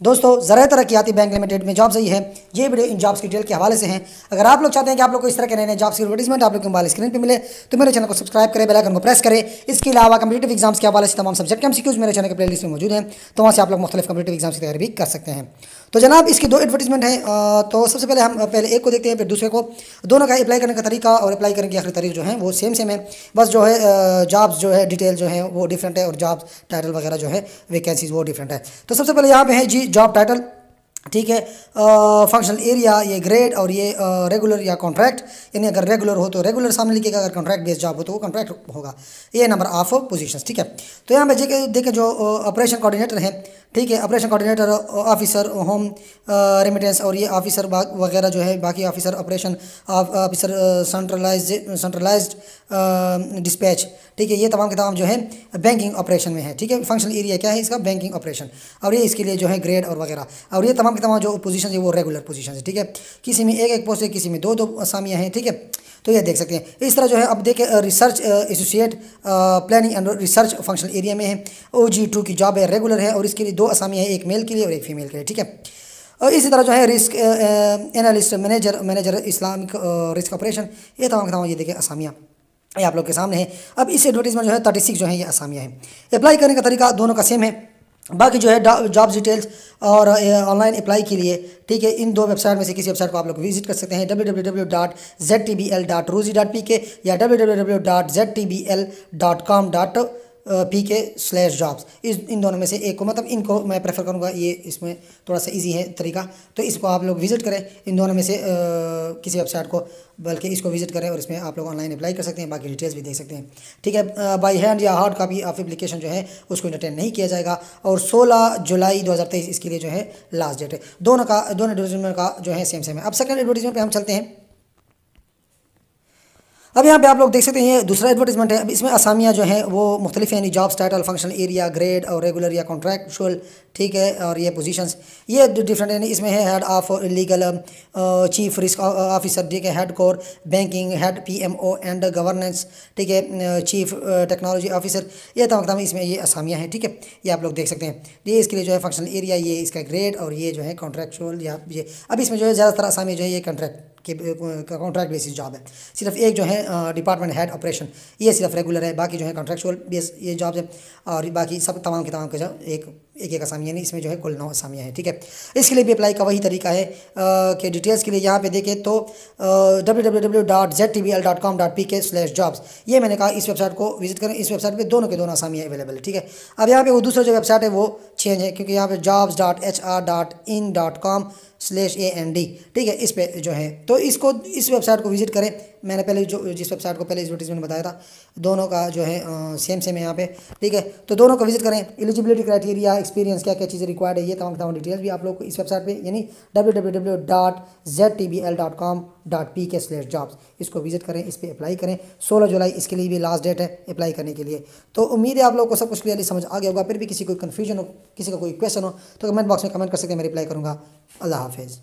दोस्तों, ज़रा तरक्याती bank limited में जॉब सही है। ये वीडियो इन जॉब्स की डिटेल के हवाले से हैं। अगर आप लोग चाहते हैं कि आप लोग को इस तरह के नए नए जॉब्स की एडवर्टीजमेंट आप लोग के मोबाइल स्क्रीन पे मिले तो मेरे चैनल को सब्सक्राइब करें बेल आइकन को प्रेस करें। इसके अलावा कंप्यूटर एग्ज़ाम्स के हवाले से तमाम सब्जेक्ट के एमसीक्यूज मेरे चैनल के प्ले लिस्ट में मौजूद हैं। तो वहाँ से आप लोग मुख्तलिफ़ कंप्यूटर एग्ज़ाम्स की तैयारी भी कर सकते हैं। तो जनाब, इसकी दो एडवर्टीजमेंट हैं। तो सबसे पहले हम, पहले एक को देखते हैं, फिर दूसरे को। दोनों का अप्लाई करने का तरीका और अप्लाई करने की आखिरी तारीख जो है, वो सेम सेम है। बस जो है जॉब्स जो है डिटेल जो है, वो डिफरेंट है और जॉब्स टाइटल वगैरह जो है वैकेंसीज वो डिफरेंट है। तो सबसे पहले यहाँ पे है जी जॉब टाइटल ठीक है? फंक्शनल एरिया ये ग्रेड और ये रेगुलर या कॉन्ट्रैक्ट यानी अगर रेगुलर हो तो रेगुलर सामने लिखेगा, अगर कॉन्ट्रैक्ट बेस्ड जॉब हो तो वो कॉन्ट्रैक्ट होगा। ये नंबर ऑफ़ पोजीशंस ठीक है? तो यहाँ पे देखें जो ऑपरेशन कोऑर्डिनेटर हैं ठीक है operation coordinator officer home remittance और ये ऑफिसर वगैरह जो है, बाकी officer operation officer centralize centralized dispatch ठीक है, ये तमाम के तमाम जो है बैंकिंग ऑपरेशन में है, ठीक है फंक्शनल एरिया क्या है इसका? बैंकिंग ऑपरेशन और ये इसके लिए जो है ग्रेड और वगैरह, और ये तमाम के तमाम जो पोजीशन है, वो रेगुलर पोजीशन है, ठीक है, किसी में एक एक पोस्ट है, किसी में दो दो असामियाँ हैं, ठीक है तो यह देख सकते हैं। इस तरह जो है, अब देखें research associate planning and research functional area में है। ओ जी टू की जॉब है रेगुलर है, और इसके लिए दो असामियाँ हैं, एक मेल के लिए और एक फीमेल के लिए, ठीक है? और इसी तरह जो है risk analyst manager manager Islamic risk operation ये तमाम तमाम ये देखें असामियाँ ये आप लोग के सामने है। अब इस एडवर्टीजमेंट जो है थर्टी सिक्स जो है, ये असामियाँ हैं। अप्लाई करने का तरीका दोनों का सेम है। बाकी जो है जॉब डिटेल्स और ऑनलाइन अप्लाई के लिए, ठीक है, इन दो वेबसाइट में से किसी वेबसाइट को आप लोग विज़िट कर सकते हैं W W W dot Z T B L रोजी पी के या W W W dot Z T B L com dot P K slash jobs इस इन दोनों में से एक को मतलब इनको मैं प्रेफर करूँगा ये इसमें थोड़ा सा इजी है तरीका। तो इसको आप लोग विज़िट करें। इन दोनों में से आ, किसी वेबसाइट को बल्कि इसको विज़िट करें और इसमें आप लोग ऑनलाइन अप्लाई कर सकते हैं बाकी डिटेल्स भी देख सकते हैं। ठीक है बाई हैंड या हार्ड कापी ऑफ़ एप्लीकेशन जो है उसको इंटरटेन नहीं किया जाएगा। और सोलह जुलाई दो हज़ार तेईस इसके लिए जो है लास्ट डेट है। दोनों का दोनों एडवर्टीजमेंट का जो है सेम सेम है। अब सेकंड एडवर्टीजमेंट पर हम चलते हैं। अब यहाँ पे आप लोग देख सकते हैं, ये दूसरा एडवर्टीजमेंट है। अब इसमें असामियाँ जो हैं, वो मुख्तलिफ़ यानी jobs title functional area grade और रेगुलर या कॉन्ट्रैक्चुअल ठीक है? और ये पोजीशंस ये डिफरेंट यानी इसमें है head of legal chief risk officer ठीक है? Head core banking head PMO and governance ठीक है? चीफ टेक्नोलॉजी ऑफिसर ये तमाम तमाम इसमें ये असामियाँ हैं, ठीक है? ये आप लोग देख सकते हैं। ये इसके लिए जो है फंक्शनल एरिया ये इसका ग्रेड और ये जो है कॉन्ट्रैक्चुअल या ये। अब इसमें जो है ज़्यादातर असामी जो है, ये कॉन्ट्रैक्ट के कॉन्ट्रैक्ट बेसिस जॉब है। सिर्फ़ एक जो है डिपार्टमेंट हेड ऑपरेशन ये सिर्फ़ रेगुलर है, बाकी जो है कॉन्ट्रेक्चुअल बेस ये जॉब है, और बाकी सब तमाम के तमाम के जो एक एक एक असामियाँ नहीं इसमें जो है कुल नौ आसामियाँ हैं, ठीक है? इसके लिए भी अप्लाई का वही तरीका है कि डिटेल्स के लिए यहाँ पे देखें तो W W W dot Z T L dot com dot P K jobs ये मैंने कहा इस वेबसाइट को विज़िट करें, इस वेबसाइट पे दोनों के दोनों आसामियाँ अवेलेबल है ठीक है? अब यहाँ पे वो दूसरा जो वेबसाइट है वो चेंज है, क्योंकि यहाँ पे jobs dot H R dot in dot com N D ठीक है? इस पर जो है तो इसको, इस वेबसाइट को विज़िट करें मैंने पहले जो जिस वेबसाइट को पहले एडवर्टीजमेंट बताया था दोनों का जो है आ, सेम सेम है यहाँ पे। ठीक है? तो दोनों को विज़िट करें। एलिजिबिलिटी क्राइटेरिया एक्सपीरियंस क्या क्या चीज़ें रिक्वायर्ड है ये तमाम तमाम डिटेल्स भी आप लोग को इस वेबसाइट पे यानी W W W dot Z T B L dot com dot P K jobs इसको विज़िट करें इस पर अप्लाई करें। सोलह जुलाई इसके लिए भी लास्ट डेट है अप्लाई करने के लिए। तो उम्मीद है आप लोग को सब कुछ क्लियरली समझ आ गया होगा फिर भी किसी कोई कन्फ्यूज़न हो किसी का कोई क्वेश्चन हो तो कमेंट बॉक्स में कमेंट कर सकते हैं मैं रिप्लाई करूँगा। अल्लाह हाफिज़।